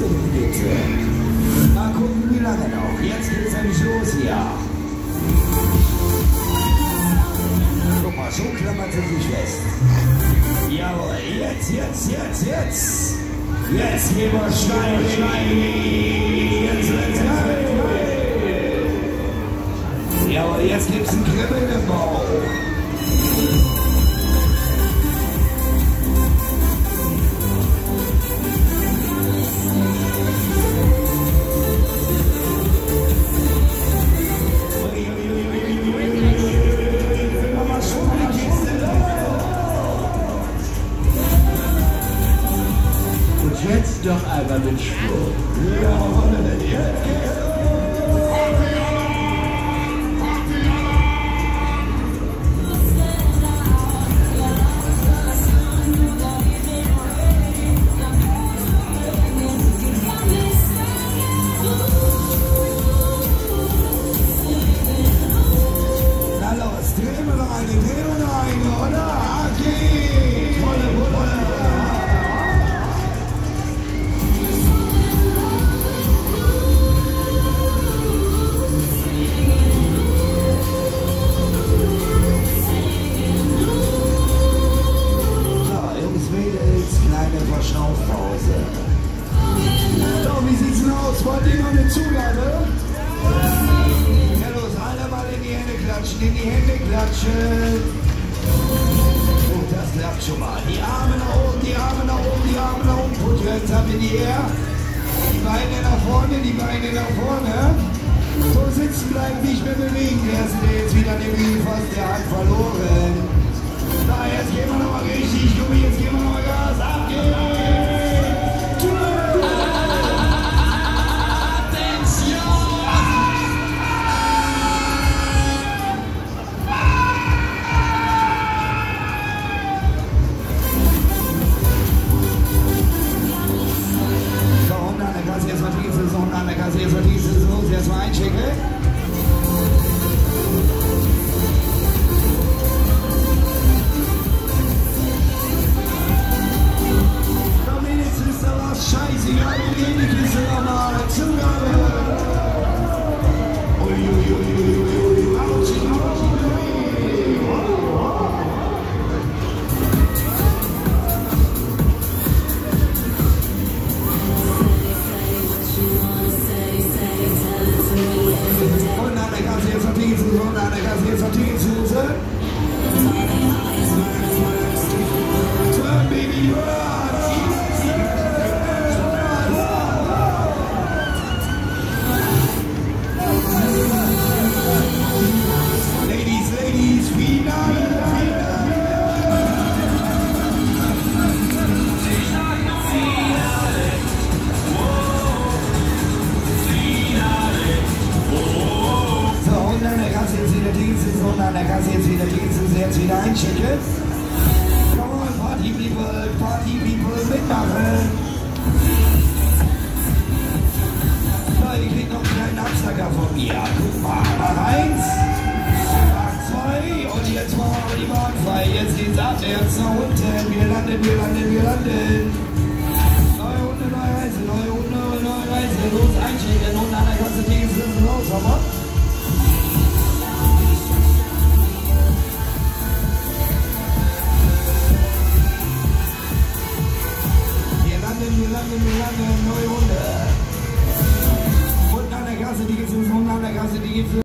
denn bitte? Mal gucken, wie lange noch. Jetzt geht's nämlich los hier. Guck mal, so klammert sie sich fest. Jawohl, jetzt, jetzt, jetzt, jetzt. Jetzt gehen wir Stein, Stein. Jetzt wird's geil. Jawohl, jetzt gibt's ein Kribbeln im Bauch. Jetzt doch einmal mit Schwung. Na Verschnaufpause. So, wie sieht's denn aus? Wollt ihr noch eine Zugabe? Ja, los, alle mal in die Hände klatschen, in die Hände klatschen. Gut, das klappt schon mal. Die Arme nach oben, die Arme nach oben, die Arme nach oben. Put your hands up in the air. Die Beine nach vorne, die Beine nach vorne. So sitzen bleiben, nicht mehr bewegen. Wer ist jetzt wieder den Wheel fast, der hat verloren. dieses und an der Kasse jetzt wieder Dienst, jetzt wieder einchecken. Come on, Party People, Party People, mitmachen. So, ihr kriegt noch einen kleinen Absacker von mir. Guck mal, mal eins, mal zwei und jetzt machen wir die Bahn frei. Jetzt geht's ab, jetzt nach unten. Wir landen, wir landen, wir landen. Neue Runde, neue Reise, neue Runde, neue Reise. Los, einchecken und